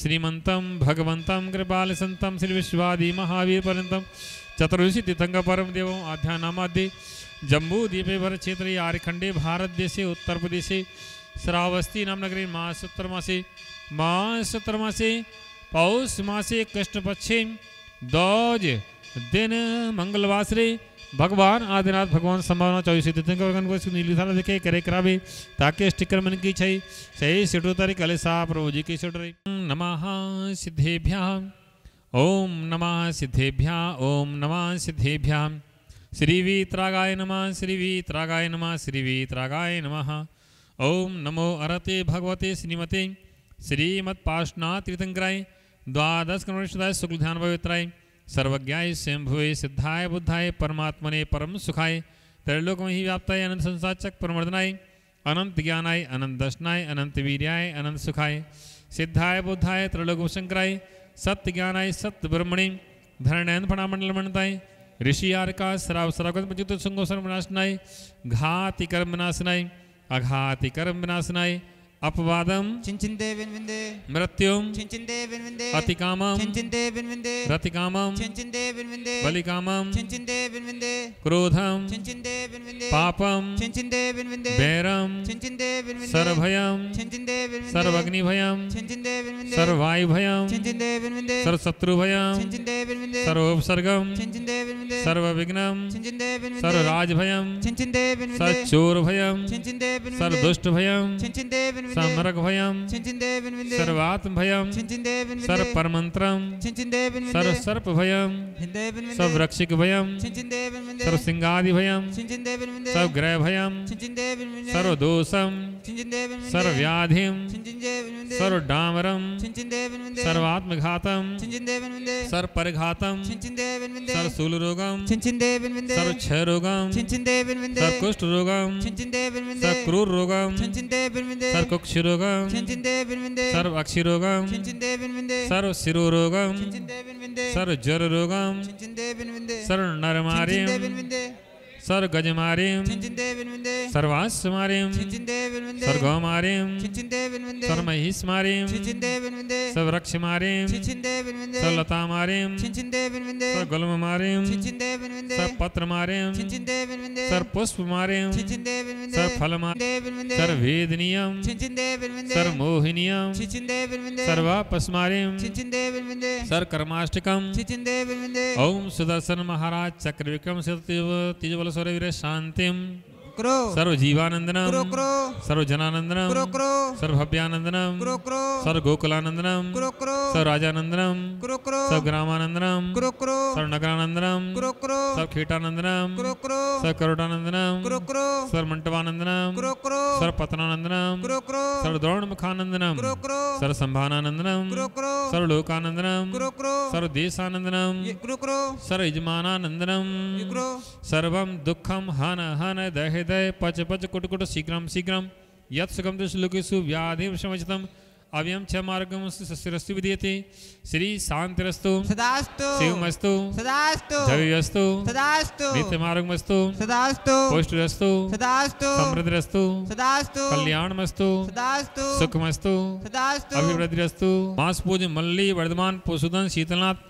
श्रीमंतम भगवंतम कृपाल संतम श्री विश्वादि महावीर पर्यंतम चतुर्विशी तीर्थंग परम देवम आध्यानामादि जम्बू द्वीपे भर क्षेत्र आर्यखंडे भारत देशे उत्तर प्रदेशे श्रावस्ती नाम नगरी मास उत्तर मासे मास उत्तर मासे पौष मासे कृष्ण पक्षे दौज, दिन, मंगलवासरे भगवान आदिनाथ भगवान संभावना चौबीस तीर्थंकर को इसको नीली थाला देखे, करे करावे, ताकि स्टिकर मन की छई। सही सिटो तारी कले सा प्रभु जी की सिट रही नमः सिद्धेभ्यः, ओम नमः सिद्धेभ्यः, ओम नमः सिद्धेभ्यः। श्री वीतरागाय नमः, श्री वीतरागाय नमः, श्री वीतरागाय नमः। ओम नमो अरते भगवते श्रीमते। श्रीमत्पाशनाथ तीर्थंकराय द्वादश करुणेश्वराय शुक्ल ध्यान पवित्राय सर्वज्ञाय स्वयंभुवे सिद्धाय बुद्धाय परमात्मने परम सुखाय। त्रैलोक में ही व्याप्ताय अनंत संसाचक परमर्दनाय अनंत ज्ञानाय, अनंत दर्शनाय अनंत वीर्याय, अनंत सुखाय। सिद्धाय बुद्धाय त्रैलोक शंकराय, सत्य ज्ञानाय सत्य ब्रह्मणे धरणैन फणामंडल मंडताय ऋषि आरका श्राव श्रावगत पंचित संगो सर्वनाशनाय घाति कर्म नाशनाय अघाति कर्म नाशनाय अपवादम चिंचिंदे विनविंदे मृत्युम चिंचिंदे विनविंदे अतिकामम चिंचिंदे विनविंदे रतिकामम चिंचिंदे विनविंदे बलिकामम चिंचिंदे विनविंदे क्रोधम चिंचिंदे विनविंदे पापम चिंचिंदे विनविंदे बैरम चिंचिंदे विनविंदे सर्वभयम चिंचिंदे विनविंदे सर्वग्नि भयम चिंचिंदे विनविंदे सर्वायु भयम चिंचिंदे विनविंदे सर्वशत्रु भयम चिंचिंदे विनविंदे सर्वोपसर्गम चिंचिंदे विनविंदे सर्वविघ्नम चिंचिंदे विनविंदे सर्वराज भयम चिंचिंदे विनविंदे सर्वचोर भयम चिंचिंदे विनविंदे सर्वदुष्ट भयम चिंचिंदे विनविंदे समरगभयम सर्वात्म भयम सर्व परमंत्रम सर्व सर्प भयम सर्व रक्षिक भयम सर्व सिंगादि भयम सर्व ग्रह भयम सर्व दोषम सर्व व्याधिम सर्व डामरम सर्वात्म घातम सर्व परघातम सर्व सूल रोगम सर्व क्षय रोगम सर्व कुष्ठ रोगम सर्व क्रूर रोगम सर्व क्षुरोगम छिंचिंदे बिनविंदे सर्व अक्षिरोगम छिंचिंदे बिनविंदे सर्व सिरोरोगम छिंचिंदे बिनविंदे सर्व जर रोगम छिंचिंदे बिनविंदे सर्व नरमारिम छिंचिंदे सर गजमारिम सर्वास मारिम सर्ग मारिम सर महिष मारिम सर वृक्ष मारिम सर लता मारिम सर गुलम मारिम सर पत्र मारिम सर पुष्प सर्गजमारिम सर्वास्मारिम सर्गोमारिम सर्महिस्मारिम सर्वृक्षमारिम सर्लतामारिम सर्गुलमारिम सर मोहिनियम सर वापस सर्मोहिनीयम सर कर्माष्टकम ओम सुदर्शन महाराज चक्र चक्रविक्रम सत्यव तिजबल सरस्वतीभिः शान्तिं क्रो सर्व जीवानंदनम क्रो क्रो सर्व जनानंदनम क्रो क्रो सर्व भव्यानंदनम क्रो क्रो सर्व गोकुलानंदनम क्रो क्रो सर्व राजानंदनम क्रो क्रो सर्व ग्रामानंदनम क्रो क्रो सर्व नगरानंदनम क्रो क्रो सर्व कीटानंदनम क्रो क्रो सर्व करोटानंदनम क्रो। क्रो सर्व मंटवानंदनम क्रो क्रो सर्व पतनानंदनम क्रो क्रो सर्व द्रोण मुखानंदनम क्रो क्रो सर्व संभानानंदनम क्रो क्रो सर्व लोकानंदनम क्रो क्रो सर्व देशानंदनम क्रो क्रो सर्व यजमानानंदनम ये क्रो सर्वम दुःखम हन हन दह दय पच पच कुट शीघ्रम शीघ्रम यत् सुखम तो श्लोकेषु व्याधिम समचितम अव्यम च मार्गम सस्यरस्तु विधीयते। श्री शांतिरस्तु सदास्तु। शिवमस्तु। सदास्तु। जवियस्तु सदास्तु। नित्यमार्गमस्तु। सदास्तु। पुष्टिरस्तु। सदास्तु। समृद्धिरस्तु। सदास्तु। कल्याणमस्तु। सदास्तु। सुखमस्तु। सदास्तु। अभिवृद्धिरस्तु। मास पूज मल्ली वर्धमान पुसुदन शीतलनाथ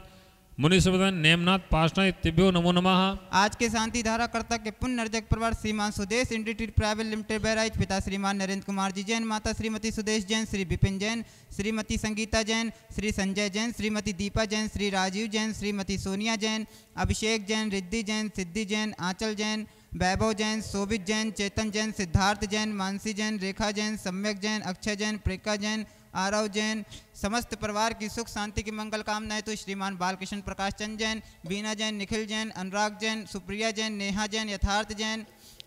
मुनिसुबदन नेमनाथ पाशना इत्यभ्यो नमो नमः। आज के शांति धारा कर्ता के पुण्य नर्जक परिवार श्रीमान Sudesh industries private limited Bahraich पिता श्रीमान नरेंद्र कुमार जी जैन, माता श्रीमती सुदेश जैन, श्री विपिन जैन, श्रीमती संगीता जैन, श्री संजय जैन, श्रीमती दीपा जैन, श्री राजीव जैन, श्रीमती सोनिया जैन, अभिषेक जैन, रिद्धि जैन, सिद्धि जैन, आंचल जैन, वैभव जैन, शोभित जैन, चेतन जैन, सिद्धार्थ जैन, मानसी जैन, रेखा जैन, सम्यक जैन, अक्षय जैन, प्रेका जैन आरव जैन, समस्त परिवार की सुख, शांति की मंगल कामनाएँ तो श्रीमान बालकृष्ण प्रकाश चंद जैन, बीना जैन, निखिल जैन, अनुराग जैन, सुप्रिया जैन, नेहा जैन, यथार्थ जैन,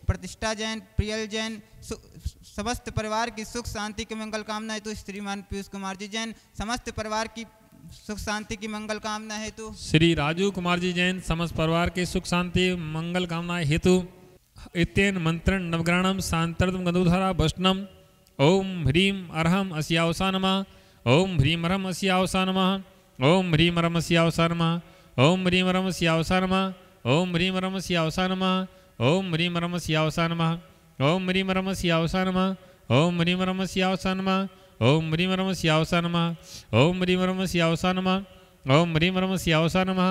प्रतिष्ठा जैन, प्रियल जैन समस्त परिवार की सुख, शांति की मंगल कामनाएँ तो श्रीमान पीयूष कुमार जी जैन, समस्त परिवार की सुख, शांति की मंगल कामना हेतु। श्री राजू कुमार जी जैन, समस्त परिवार की सुख, शांति, मंगल कामना हेतु इतन मंत्रण नवग्रहणम, शांतर्दम गंधुधरा वष्णम ओम ह्रीम अरहम अस्यावसा नमः ओम ह्रीम अरहम अस्यावसा नमः ओम ह्रीम अरहम अस्यावसा नमः ओम ह्रीम अरहम अस्यावसा नमः ओम ह्रीम अरहम अस्यावसा नमः ओम ह्रीम अरहम अस्यावसा नमः ओम ह्रीम अरहम अस्यावसा नमः ओम ह्रीम अरहम अस्यावसा नमः ओम ह्रीं रम सियावसा नमः ओम ह्रीं रम सियावसा नमः ओम ह्रीं रम सियावसा नमः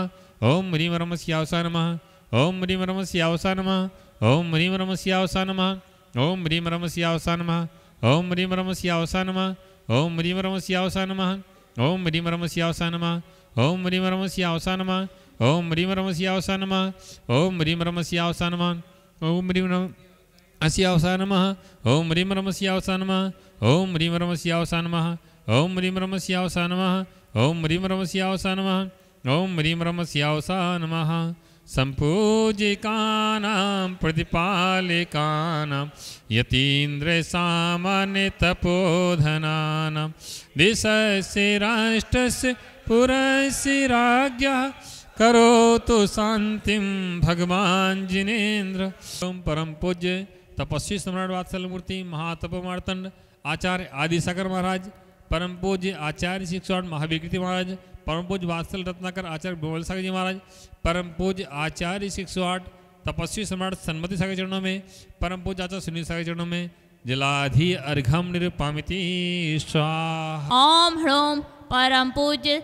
ओम ह्रीं रम सियावसा नमः ओम ह्रीं रम सियावसा नमः ओम ह्रीं रम सियावसा नमः ओम ह्रीं रम सियावसा नमः ओम ह्रीं रम सियावसा नमः ओम ह्रीं रम सियावसा नमः ओम ह्रीं रम सियावसा नमः ओम ह्रीं रम सियावसा नमः ओम ह्रीं रम सियावसा नमः ओम ह्रीं रम सियावसा नमः ओम ह्रीं रम अस्यावसा नमः ओम ह्रीं रम सियावसा नमः ओम ह्रीं रम सियावसा नमः ओम ह्रीं रम सियावसा नमः ओम ह्रीं रम सियावसा नमः ओम ह्रीं रम सियावसा नमः सम्पूजिकानां, प्रतिपालिकानां, यतीन्द्रसामान्यतपोधनानां, देशस्य राष्ट्रस्य पुरस्य राज्ञः, करोतु शांतिम भगवान जिनेन्द्र। परम पूज्य तपस्वी सम्राट वात्सल मूर्ति महातप मार्तंड आचार्य आदि सागर महाराज, परम पूज्य आचार्य शिक्षण महाविकृति महाराज परम पूज्य वात्सल रत्नाकर आचार्य गोवल सागर जी महाराज परम पूज्य आचार्य शिक्षवाट तपस्वी सम्राट सन्मति सागर चरणों में परम पूज्य आचार्य सुनील सागर चरणों में, जलाधि अर्घम निरुपामिति, स्वाहा। ओम ह्रोम परम पूज्य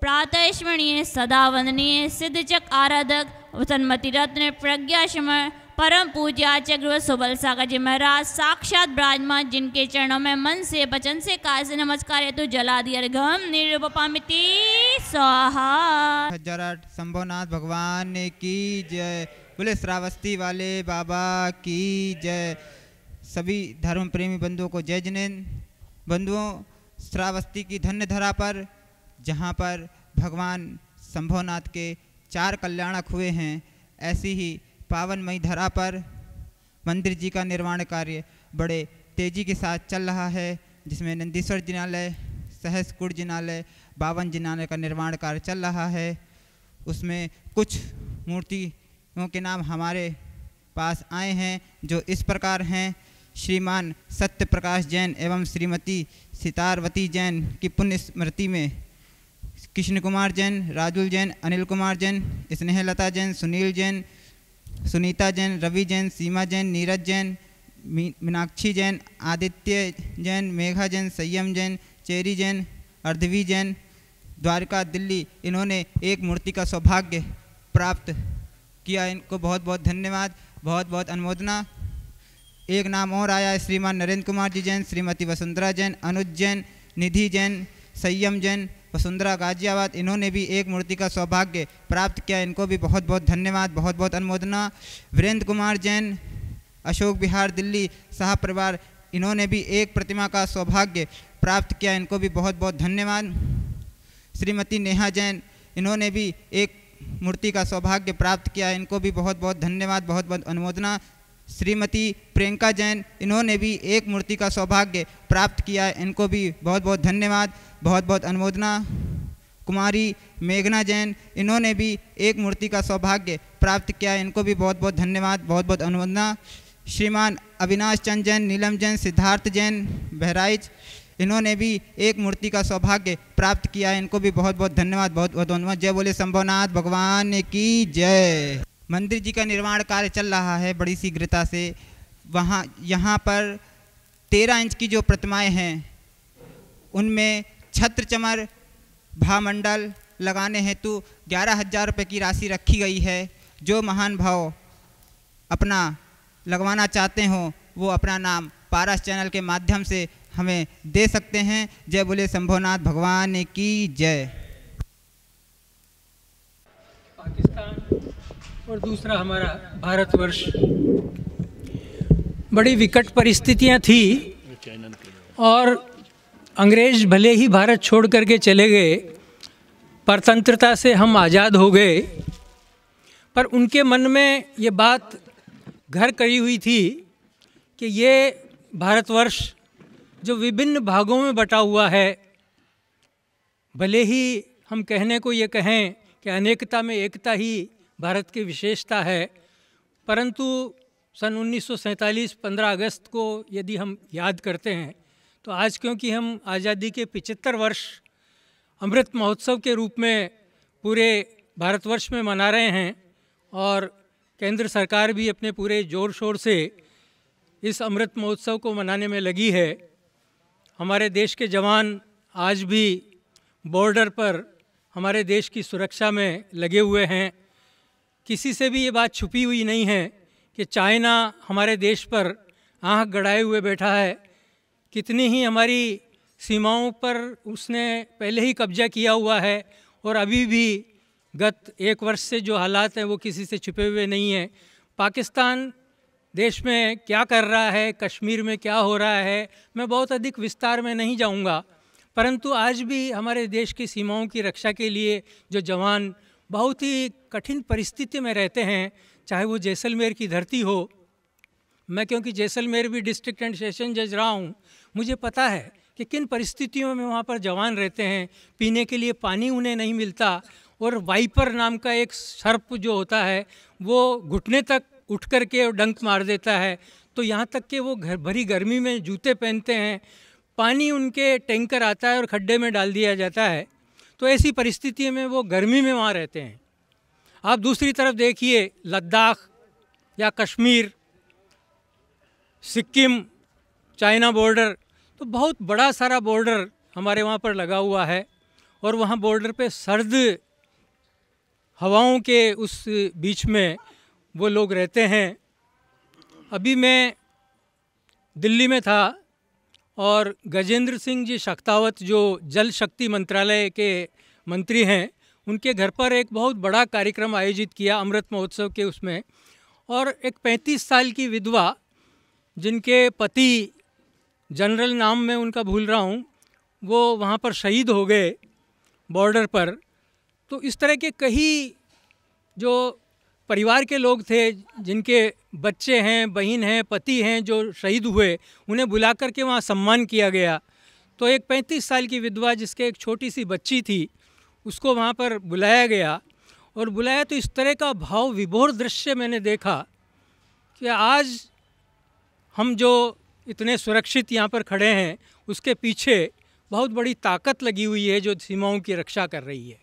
प्रातः स्मरणीय सदा वंदनीय सिद्धचक आराधक सन्मति रत्न प्रज्ञा समर परम पूज्य आचार्य सुबल सागर जी महाराज, साक्षात विराजमान जिनके चरणों में मन से, वचन से काय से नमस्कार हेतु जला दिया घम निरुपमिति स्वाहा। शंभोनाथ भगवान की जय। बोले, श्रावस्ती वाले बाबा की जय। सभी धर्म प्रेमी बंधुओं को जय जिनेन्द्र बंधुओं, श्रावस्ती की धन्य धरा पर, जहाँ पर भगवान शंभोनाथ के चार कल्याणक हुए हैं, ऐसी ही पावनमयी धरा पर मंदिर जी का निर्माण कार्य बड़े तेज़ी के साथ चल रहा है, जिसमें नंदीश्वर जिनालय सहसकुट जिनालय, बावन जिनालय का निर्माण कार्य चल रहा है। उसमें कुछ मूर्तियों के नाम हमारे पास आए हैं, जो इस प्रकार हैं। श्रीमान सत्य प्रकाश जैन एवं श्रीमती सितारवती जैन की पुण्य स्मृति में कृष्ण कुमार जैन, राजुल जैन, अनिल कुमार जैन, स्नेहलता जैन, सुनील जैन सुनीता जैन, रवि जैन, सीमा जैन, नीरज जैन मीनाक्षी जैन, आदित्य जैन, मेघा जैन, संयम जैन, चेरी जैन, अर्धवी जैन, द्वारका, दिल्ली, इन्होंने एक मूर्ति का सौभाग्य प्राप्त किया। इनको बहुत बहुत धन्यवाद, बहुत बहुत अनुमोदना। एक नाम और आया श्रीमान नरेंद्र कुमार जी जैन, श्रीमती वसुंधरा जैन, अनुज जैन, निधि जैन, संयम जैन वसुंधरा गाजियाबाद, इन्होंने भी एक मूर्ति का सौभाग्य प्राप्त किया। इनको भी बहुत बहुत धन्यवाद बहुत बहुत अनुमोदना। वीरेंद्र कुमार जैन, अशोक बिहार, दिल्ली, शाह परिवार, इन्होंने भी एक प्रतिमा का सौभाग्य प्राप्त किया। इनको भी बहुत बहुत धन्यवाद। श्रीमती नेहा जैन, इन्होंने भी एक मूर्ति का सौभाग्य प्राप्त किया। इनको भी बहुत बहुत धन्यवाद बहुत बहुत अनुमोदना। श्रीमती प्रियंका जैन, इन्होंने भी एक मूर्ति का सौभाग्य प्राप्त किया। इनको भी बहुत बहुत धन्यवाद। बहुत बहुत अनुमोदना। कुमारी मेघना जैन, इन्होंने भी एक मूर्ति का सौभाग्य प्राप्त किया। इनको भी बहुत बहुत धन्यवाद बहुत बहुत अनुमोदना। श्रीमान अविनाश चंद जैन, नीलम जैन, सिद्धार्थ जैन, बहराइच, इन्होंने भी एक मूर्ति का सौभाग्य प्राप्त किया। है इनको भी बहुत बहुत धन्यवाद बहुत बहुत धन्यवाद जय बोले शंभवनाथ भगवान की जय। मंदिर जी का निर्माण कार्य चल रहा है बड़ी शीघ्रता से। वहाँ, यहाँ पर तेरह इंच की जो प्रतिमाएँ हैं, उनमें छत्र चमर भामंडल लगाने हेतु ग्यारह हज़ार रुपये की राशि रखी गई है। जो महान भाव अपना लगवाना चाहते हो वो अपना नाम पारस चैनल के माध्यम से हमें दे सकते हैं। जय बोले शंभोनाथ भगवान की जय। पाकिस्तान और दूसरा हमारा भारतवर्ष। बड़ी विकट परिस्थितियाँ थी और अंग्रेज़ भले ही भारत छोड़ करके चले गए परतंत्रता से हम आज़ाद हो गए। पर उनके मन में ये बात घर करी हुई थी कि ये भारतवर्ष जो विभिन्न भागों में बटा हुआ है, भले ही हम कहने को ये कहें कि अनेकता में एकता ही भारत की विशेषता है, परंतु सन 1947 15 अगस्त को यदि हम याद करते हैं तो आज क्योंकि हम आज़ादी के 75 वर्ष अमृत महोत्सव के रूप में पूरे भारतवर्ष में मना रहे हैं और केंद्र सरकार भी अपने पूरे ज़ोर शोर से इस अमृत महोत्सव को मनाने में लगी है। हमारे देश के जवान आज भी बॉर्डर पर हमारे देश की सुरक्षा में लगे हुए हैं। किसी से भी ये बात छुपी हुई नहीं है कि चाइना हमारे देश पर आँख गड़ाए हुए बैठा है कितनी ही हमारी सीमाओं पर उसने पहले ही कब्जा किया हुआ है और अभी भी गत एक वर्ष से जो हालात हैं वो किसी से छुपे हुए नहीं हैं। पाकिस्तान देश में क्या कर रहा है, कश्मीर में क्या हो रहा है, मैं बहुत अधिक विस्तार में नहीं जाऊँगा। परंतु आज भी हमारे देश की सीमाओं की रक्षा के लिए जो जवान बहुत ही कठिन परिस्थिति में रहते हैं, चाहे वो जैसलमेर की धरती हो, मैं क्योंकि जैसलमेर भी डिस्ट्रिक्ट एंड सेशन जज रहा हूँ मुझे पता है कि किन परिस्थितियों में वहाँ पर जवान रहते हैं, पीने के लिए पानी उन्हें नहीं मिलता और वाइपर नाम का एक सर्प जो होता है, वो घुटने तक उठ कर के डंक मार देता है। तो यहाँ तक कि वो घर, भरी गर्मी में जूते पहनते हैं, पानी उनके टैंकर आता है और खड्डे में डाल दिया जाता है। तो ऐसी परिस्थिति में वो गर्मी में वहाँ रहते हैं। आप दूसरी तरफ़ देखिए, लद्दाख या कश्मीर, सिक्किम, चाइना बॉर्डर तो बहुत बड़ा सारा बॉर्डर हमारे वहाँ पर लगा हुआ है और वहाँ बॉर्डर पे सर्द हवाओं के उस बीच में वो लोग रहते हैं। अभी मैं दिल्ली में था और गजेंद्र सिंह जी शक्तावत जो जल शक्ति मंत्रालय के मंत्री हैं, उनके घर पर एक बहुत बड़ा कार्यक्रम आयोजित किया अमृत महोत्सव के उसमें। और एक 35 साल की विधवा जिनके पति जनरल नाम में उनका भूल रहा हूँ। वो वहाँ पर शहीद हो गए बॉर्डर पर। तो इस तरह के कई जो परिवार के लोग थे, जिनके बच्चे हैं, बहन हैं, पति हैं जो शहीद हुए, उन्हें बुला कर के वहाँ सम्मान किया गया। तो एक पैंतीस साल की विधवा जिसके एक छोटी सी बच्ची थी, उसको वहाँ पर बुलाया गया। और बुलाया तो इस तरह का भाव विभोर दृश्य मैंने देखा कि आज हम जो इतने सुरक्षित यहाँ पर खड़े हैं, उसके पीछे बहुत बड़ी ताकत लगी हुई है जो सीमाओं की रक्षा कर रही है।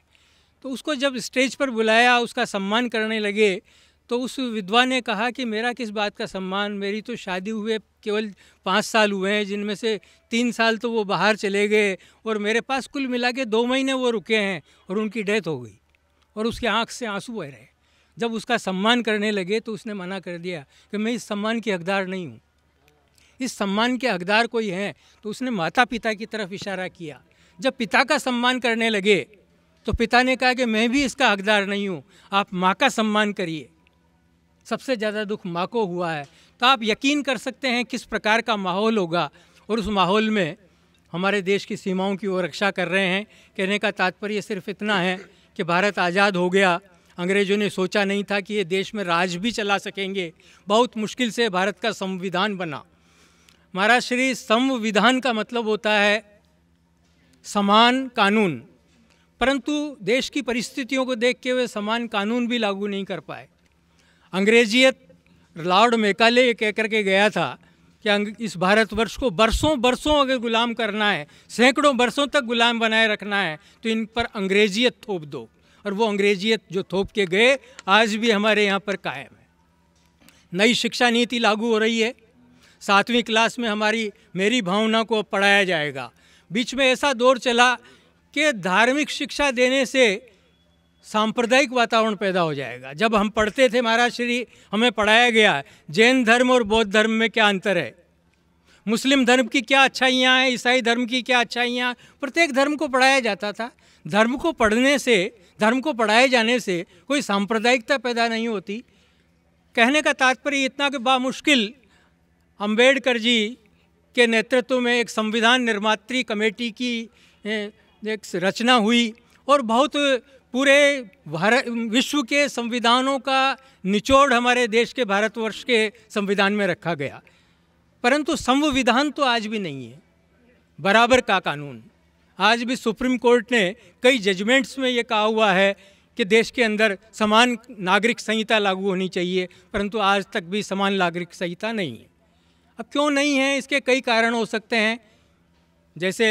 तो उसको जब स्टेज पर बुलाया, उसका सम्मान करने लगे तो उस विधवा ने कहा कि मेरा किस बात का सम्मान? मेरी तो शादी हुए केवल पाँच साल हुए हैं, जिनमें से तीन साल तो वो बाहर चले गए और मेरे पास कुल मिला के दो महीने वो रुके हैं और उनकी डेथ हो गई और उसके आँख से आँसू बह रहे जब उसका सम्मान करने लगे तो उसने मना कर दिया कि मैं इस सम्मान की हकदार नहीं हूँ। इस सम्मान के हकदार कोई हैं तो उसने माता पिता की तरफ़ इशारा किया। जब पिता का सम्मान करने लगे तो पिता ने कहा कि मैं भी इसका हकदार नहीं हूँ, आप माँ का सम्मान करिए। सबसे ज़्यादा दुख माँ को हुआ है। तो आप यकीन कर सकते हैं किस प्रकार का माहौल होगा और उस माहौल में हमारे देश की सीमाओं की वो रक्षा कर रहे हैं। कहने का तात्पर्य सिर्फ़ इतना है कि भारत आज़ाद हो गया। अंग्रेज़ों ने सोचा नहीं था कि ये देश में राज भी चला सकेंगे। बहुत मुश्किल से भारत का संविधान बना। महाराज श्री संविधान का मतलब होता है समान कानून। परंतु देश की परिस्थितियों को देख के वे समान कानून भी लागू नहीं कर पाए। अंग्रेजियत लॉर्ड मेकाले ये कह करके गया था कि इस भारतवर्ष को बरसों बरसों अगर गुलाम करना है, सैकड़ों बरसों तक गुलाम बनाए रखना है तो इन पर अंग्रेजियत थोप दो। और वो अंग्रेजियत जो थोप के गए, आज भी हमारे यहाँ पर कायम है। नई शिक्षा नीति लागू हो रही है। सातवीं क्लास में हमारी मेरी भावना को पढ़ाया जाएगा। बीच में ऐसा दौर चला कि धार्मिक शिक्षा देने से सांप्रदायिक वातावरण पैदा हो जाएगा। जब हम पढ़ते थे महाराज श्री, हमें पढ़ाया गया, जैन धर्म और बौद्ध धर्म में क्या अंतर है? मुस्लिम धर्म की क्या अच्छाइयाँ हैं? ईसाई धर्म की क्या अच्छाइयाँ? प्रत्येक धर्म को पढ़ाया जाता था। धर्म को पढ़ने से, धर्म को पढ़ाए जाने से कोई सांप्रदायिकता पैदा नहीं होती। कहने का तात्पर्य इतना कि बामुश्किल अंबेडकर जी के नेतृत्व में एक संविधान निर्मात्री कमेटी की एक रचना हुई और बहुत पूरे भारत विश्व के संविधानों का निचोड़ हमारे देश के भारतवर्ष के संविधान में रखा गया। परंतु संविधान तो आज भी नहीं है। बराबर का कानून। आज भी सुप्रीम कोर्ट ने कई जजमेंट्स में ये कहा हुआ है कि देश के अंदर समान नागरिक संहिता लागू होनी चाहिए, परंतु आज तक भी समान नागरिक संहिता नहीं है। अब क्यों नहीं है? इसके कई कारण हो सकते हैं। जैसे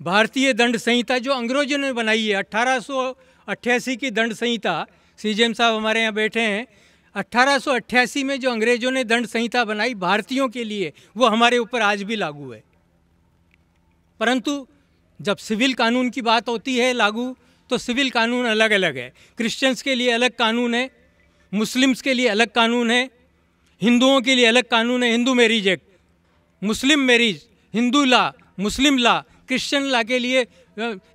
भारतीय दंड संहिता जो अंग्रेज़ों ने बनाई है अट्ठारह की दंड संहिता सीजेम साहब हमारे यहाँ बैठे हैं 1888 में जो अंग्रेज़ों ने दंड संहिता बनाई भारतीयों के लिए, वो हमारे ऊपर आज भी लागू है। परंतु जब सिविल कानून की बात होती है लागू तो सिविल कानून अलग अलग है। क्रिश्चियंस के लिए अलग कानून है, मुस्लिम्स के लिए अलग कानून है हिंदुओं के लिए अलग कानून है, Hindu marriage act Muslim marriage Hindu law, Muslim law Christian law के लिए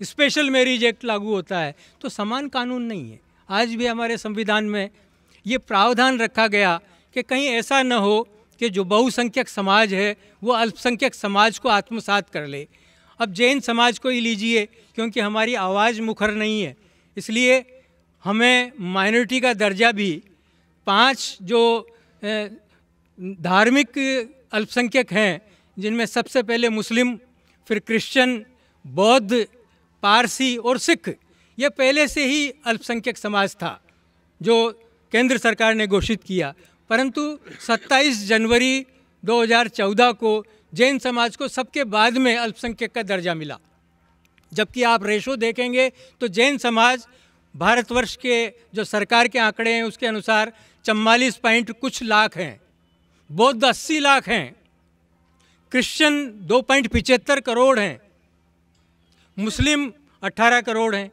स्पेशल मैरिज एक्ट लागू होता है। तो समान कानून नहीं है। आज भी हमारे संविधान में ये प्रावधान रखा गया कि कहीं ऐसा न हो कि जो बहुसंख्यक समाज है, वो अल्पसंख्यक समाज को आत्मसात कर ले। अब जैन समाज को ही लीजिए, क्योंकि हमारी आवाज़ मुखर नहीं है। इसलिए हमें माइनॉरिटी का दर्जा भी, पाँच जो धार्मिक अल्पसंख्यक हैं, जिनमें सबसे पहले मुस्लिम, फिर क्रिश्चियन, बौद्ध, पारसी और सिख, ये पहले से ही अल्पसंख्यक समाज था, जो केंद्र सरकार ने घोषित किया। परंतु 27 जनवरी 2014 को जैन समाज को सबके बाद में अल्पसंख्यक का दर्जा मिला। जबकि आप रेशो देखेंगे तो जैन समाज भारतवर्ष के जो सरकार के आंकड़े हैं उसके अनुसार चम्वालीस पॉइंट कुछ लाख हैं। बौद्ध अस्सी लाख हैं। क्रिश्चियन दो पॉइंट पिचहत्तर करोड़ हैं। मुस्लिम अट्ठारह करोड़ हैं।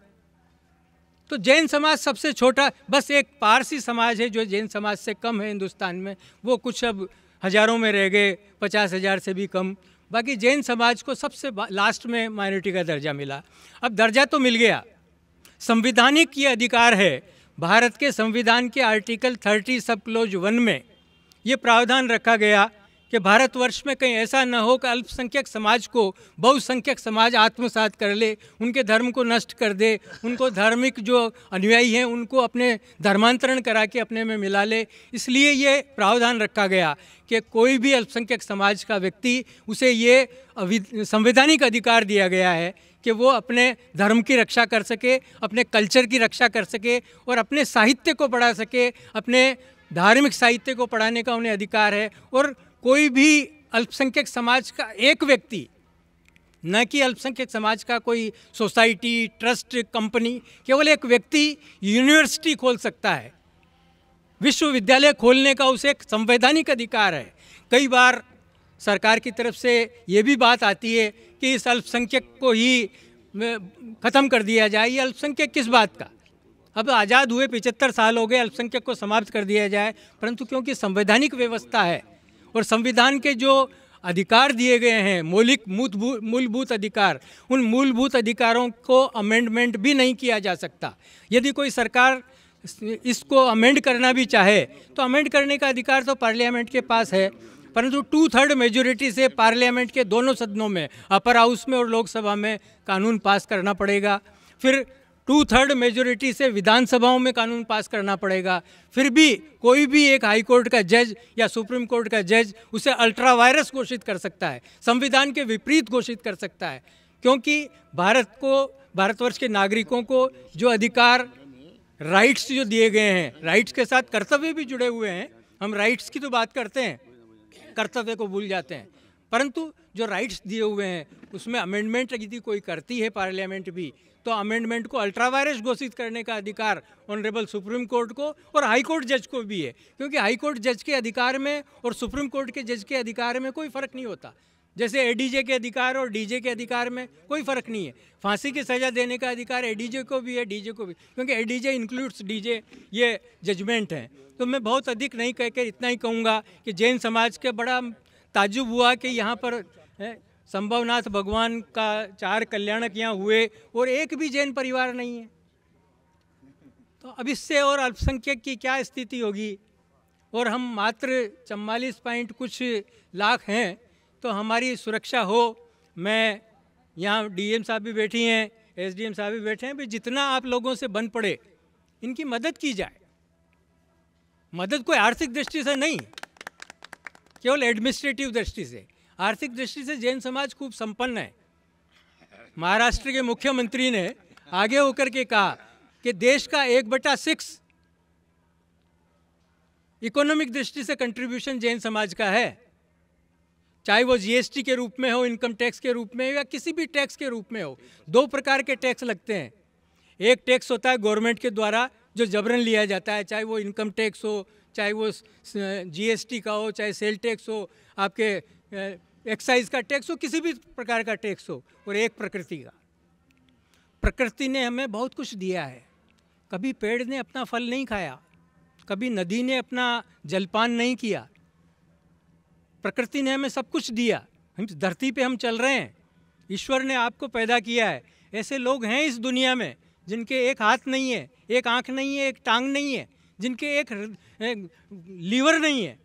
तो जैन समाज सबसे छोटा, बस एक पारसी समाज है जो जैन समाज से कम है हिंदुस्तान में। वो कुछ अब हज़ारों में रह गए, पचास हज़ार से भी कम। बाकी जैन समाज को सबसे लास्ट में माइनॉरिटी का दर्जा मिला। अब दर्जा तो मिल गया। संविधानिक ये अधिकार है भारत के संविधान के article thirty sub clause one में ये प्रावधान रखा गया कि भारतवर्ष में कहीं ऐसा न हो कि अल्पसंख्यक समाज को बहुसंख्यक समाज आत्मसात कर ले, उनके धर्म को नष्ट कर दे, उनको धार्मिक जो अनुयायी हैं, उनको अपने धर्मांतरण करा के अपने में मिला ले। इसलिए ये प्रावधान रखा गया कि कोई भी अल्पसंख्यक समाज का व्यक्ति, उसे ये संवैधानिक अधिकार दिया गया है कि वो अपने धर्म की रक्षा कर सके, अपने कल्चर की रक्षा कर सके और अपने साहित्य को पढ़ा सके, अपने धार्मिक साहित्य को पढ़ाने का उन्हें अधिकार है। और कोई भी अल्पसंख्यक समाज का एक व्यक्ति, न कि अल्पसंख्यक समाज का कोई सोसाइटी, ट्रस्ट, कंपनी, केवल एक व्यक्ति यूनिवर्सिटी खोल सकता है। विश्वविद्यालय खोलने का उसे एक संवैधानिक अधिकार है। कई बार सरकार की तरफ़ से ये भी बात आती है कि इस अल्पसंख्यक को ही ख़त्म कर दिया जाए। ये अल्पसंख्यक किस बात का? अब आज़ाद हुए पिचहत्तर साल हो गए, अल्पसंख्यक को समाप्त कर दिया जाए, परंतु क्योंकि संवैधानिक व्यवस्था है और संविधान के जो अधिकार दिए गए हैं, मौलिक मूलभूत अधिकार, उन मूलभूत अधिकारों को अमेंडमेंट भी नहीं किया जा सकता। यदि कोई सरकार इसको अमेंड करना भी चाहे तो अमेंड करने का अधिकार तो पार्लियामेंट के पास है। परंतु टू थर्ड मेजोरिटी से पार्लियामेंट के दोनों सदनों में अपर हाउस में और लोकसभा में कानून पास करना पड़ेगा। फिर टू थर्ड मेजोरिटी से विधानसभाओं में कानून पास करना पड़ेगा। फिर भी कोई भी एक हाई कोर्ट का जज या सुप्रीम कोर्ट का जज उसे अल्ट्रा वायरस घोषित कर सकता है, संविधान के विपरीत घोषित कर सकता है। क्योंकि भारत को, भारतवर्ष के नागरिकों को जो अधिकार राइट्स जो दिए गए हैं राइट्स के साथ कर्तव्य भी जुड़े हुए हैं। हम राइट्स की तो बात करते हैं। कर्तव्य को भूल जाते हैं। परंतु जो राइट्स दिए हुए हैं, उसमें अमेंडमेंट यदि कोई करती है पार्लियामेंट भी तो अमेंडमेंट को अल्ट्रावायरस घोषित करने का अधिकार ऑनरेबल सुप्रीम कोर्ट को और हाई कोर्ट जज को भी है। क्योंकि हाई कोर्ट जज के अधिकार में और सुप्रीम कोर्ट के जज के अधिकार में कोई फ़र्क नहीं होता। जैसे एडीजे के अधिकार और डीजे के अधिकार में कोई फ़र्क नहीं है। फांसी की सज़ा देने का अधिकार एडीजे को भी है डीजे को भी। क्योंकि एडीजे इंक्लूड्स डीजे ये जजमेंट हैं। तो मैं बहुत अधिक नहीं कह कर इतना ही कहूँगा कि जैन समाज के बड़ा ताजुब हुआ कि यहाँ पर संभवनाथ भगवान का चार कल्याणक यहाँ हुए और एक भी जैन परिवार नहीं है। तो अब इससे और अल्पसंख्यक की क्या स्थिति होगी? और हम मात्र चम्वालीस पॉइंट कुछ लाख हैं तो हमारी सुरक्षा हो। मैं यहाँ डीएम साहब भी बैठी हैं, एसडीएम साहब भी बैठे हैं भी जितना आप लोगों से बन पड़े, इनकी मदद की जाए। मदद कोई आर्थिक दृष्टि से नहीं, केवल एडमिनिस्ट्रेटिव दृष्टि से। आर्थिक दृष्टि से जैन समाज खूब संपन्न है। महाराष्ट्र के मुख्यमंत्री ने आगे होकर के कहा कि देश का एक बटा सिक्स इकोनॉमिक दृष्टि से कंट्रीब्यूशन जैन समाज का है। चाहे वो जीएसटी के रूप में हो इनकम टैक्स के रूप में हो या किसी भी टैक्स के रूप में हो, दो प्रकार के टैक्स लगते हैं। एक टैक्स होता है गवर्नमेंट के द्वारा जो जबरन लिया जाता है, चाहे वो इनकम टैक्स हो, चाहे वो जीएसटी का हो, चाहे सेल टैक्स हो, आपके एक्साइज का टैक्स हो, किसी भी प्रकार का टैक्स हो, और एक प्रकृति का। प्रकृति ने हमें बहुत कुछ दिया है। कभी पेड़ ने अपना फल नहीं खाया, कभी नदी ने अपना जलपान नहीं किया प्रकृति ने हमें सब कुछ दिया। हम धरती पे हम चल रहे हैं। ईश्वर ने आपको पैदा किया है। ऐसे लोग हैं इस दुनिया में जिनके एक हाथ नहीं है एक आँख नहीं है एक टांग नहीं है जिनके एक, एक लीवर नहीं है।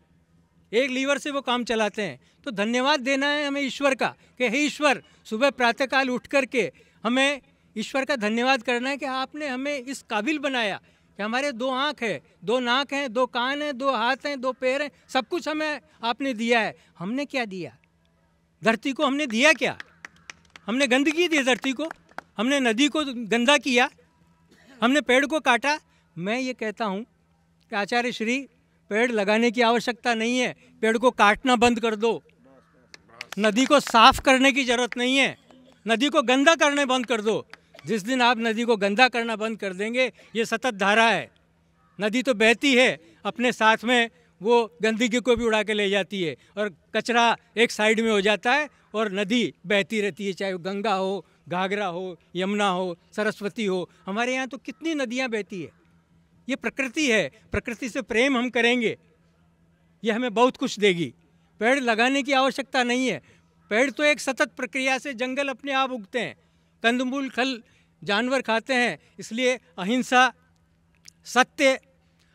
एक लीवर से वो काम चलाते हैं। तो धन्यवाद देना है हमें ईश्वर का कि हे ईश्वर सुबह प्रातःकाल उठ करके हमें ईश्वर का धन्यवाद करना है कि आपने हमें इस काबिल बनाया कि हमारे दो आँख है, दो नाक हैं, दो कान हैं, दो हाथ हैं, दो पैर हैं, सब कुछ हमें आपने दिया है। हमने क्या दिया? धरती को हमने दिया क्या? हमने गंदगी दी धरती को? हमने नदी को गंदा किया? हमने पेड़ को काटा? मैं ये कहता हूँ कि आचार्य श्री, पेड़ लगाने की आवश्यकता नहीं है। पेड़ को काटना बंद कर दो। नदी को साफ़ करने की ज़रूरत नहीं है। नदी को गंदा करने बंद कर दो। जिस दिन आप नदी को गंदा करना बंद कर देंगे, ये सतत धारा है। नदी तो बहती है, अपने साथ में वो गंदगी को भी उड़ा के ले जाती है और कचरा एक साइड में हो जाता है और नदी बहती रहती है, चाहे वो गंगा हो, घाघरा हो, यमुना हो, सरस्वती हो। हमारे यहाँ तो कितनी नदियाँ बहती है। ये प्रकृति है, प्रकृति से प्रेम हम करेंगे। ये हमें बहुत कुछ देगी। पेड़ लगाने की आवश्यकता नहीं है। पेड़ तो एक सतत प्रक्रिया से जंगल अपने आप उगते हैं। कंदमूल खल जानवर खाते हैं, इसलिए अहिंसा, सत्य,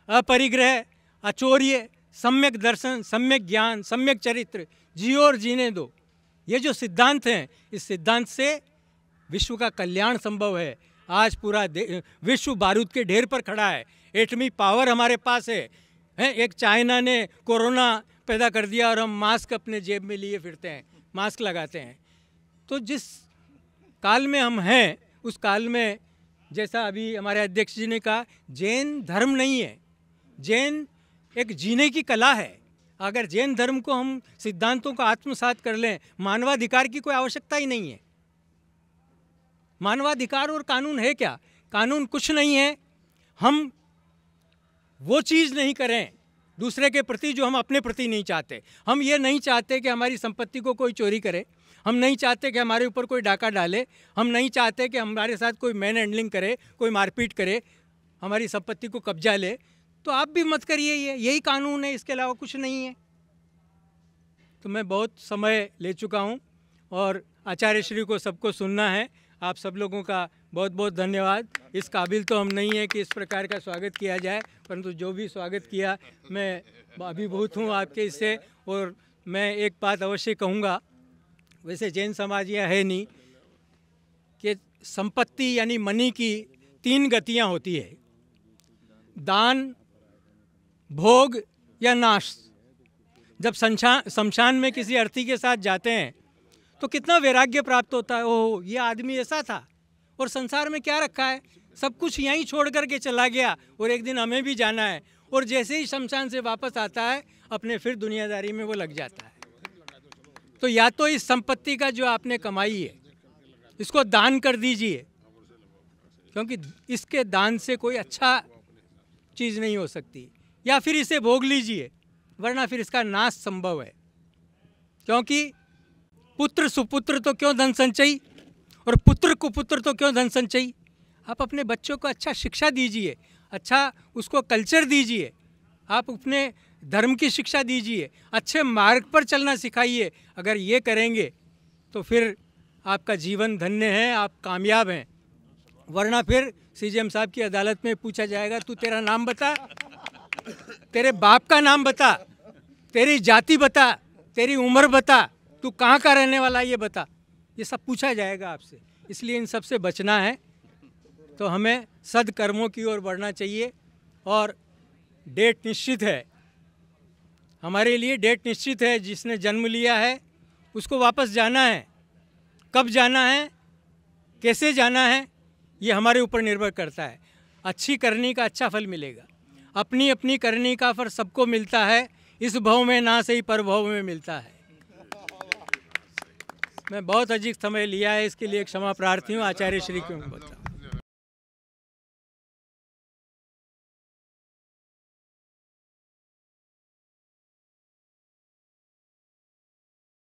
अपरिग्रह, अचौर्य, सम्यक दर्शन, सम्यक ज्ञान, सम्यक चरित्र जियो और जीने दो। ये जो सिद्धांत हैं, इस सिद्धांत से विश्व का कल्याण संभव है। आज पूरा विश्व बारूद के ढेर पर खड़ा है। एटमी पावर हमारे पास है। हैं, एक चाइना ने कोरोना पैदा कर दिया और हम मास्क अपने जेब में लिए फिरते हैं, मास्क लगाते हैं। तो जिस काल में हम हैं, उस काल में जैसा अभी हमारे अध्यक्ष जी ने कहा, जैन धर्म नहीं है। जैन एक जीने की कला है। अगर जैन धर्म को हम सिद्धांतों को आत्मसात कर लें, मानवाधिकार की कोई आवश्यकता ही नहीं है। मानवाधिकार और कानून है क्या? कानून कुछ नहीं है। हम वो चीज़ नहीं करें, दूसरे के प्रति जो हम अपने प्रति नहीं चाहते। हम ये नहीं चाहते कि हमारी संपत्ति को कोई चोरी करे। हम नहीं चाहते कि हमारे ऊपर कोई डाका डाले, हम नहीं चाहते कि हमारे साथ कोई मैन हैंडलिंग करे, कोई मारपीट करे, हमारी संपत्ति को कब्जा ले। तो आप भी मत करिए ये, यही कानून है, इसके अलावा कुछ नहीं है। तो मैं बहुत समय ले चुका हूँ और आचार्य श्री को सबको सुनना है। आप सब लोगों का बहुत बहुत धन्यवाद। इस काबिल तो हम नहीं है कि इस प्रकार का स्वागत किया जाए, परंतु जो भी स्वागत किया, मैं अभिभूत हूँ आपके इससे और मैं एक बात अवश्य कहूँगा। वैसे जैन समाज यह है नहीं, कि संपत्ति यानी मनी की तीन गतियाँ होती है। दान, भोग या नाश। जब शमशान में किसी अर्थी के साथ जाते हैं तो कितना वैराग्य प्राप्त होता है, ओह, ये आदमी ऐसा था, और संसार में क्या रखा है? सब कुछ यहीं छोड़ करके चला गया, और एक दिन हमें भी जाना है, और जैसे ही शमशान से वापस आता है, अपने फिर दुनियादारी में वो लग जाता है। तो या तो इस संपत्ति का जो आपने कमाई है, इसको दान कर दीजिए, क्योंकि इसके दान से कोई अच्छा चीज़ नहीं हो सकती। या फिर इसे भोग लीजिए, वरना फिर इसका नाश संभव है। क्योंकि पुत्र सुपुत्र तो क्यों धन संचयी? और पुत्र कुपुत्र तो क्यों धन संचयी? आप अपने बच्चों को अच्छा शिक्षा दीजिए अच्छा उसको कल्चर दीजिए। आप अपने धर्म की शिक्षा दीजिए, अच्छे मार्ग पर चलना सिखाइए। अगर ये करेंगे तो फिर आपका जीवन धन्य है, आप कामयाब हैं। वरना फिर सीजीएम साहब की अदालत में पूछा जाएगा, तू तेरा नाम बता, तेरे बाप का नाम बता, तेरी जाति बता, तेरी उम्र बता, तू कहाँ का रहने वाला ये बता। ये सब पूछा जाएगा आपसे। इसलिए इन सबसे बचना है। तो हमें सदकर्मों की ओर बढ़ना चाहिए और डेट निश्चित है। हमारे लिए डेट निश्चित है, जिसने जन्म लिया है, उसको वापस जाना है। कब जाना है? कैसे जाना है? ये हमारे ऊपर निर्भर करता है। अच्छी करनी का अच्छा फल मिलेगा। अपनी अपनी करनी का फल सबको मिलता है। इस भव में, ना सही पर भाव में मिलता है। मैं बहुत अधिक समय लिया है, इसके लिए क्षमा प्रार्थी हूँ। आचार्य श्री क्यों बता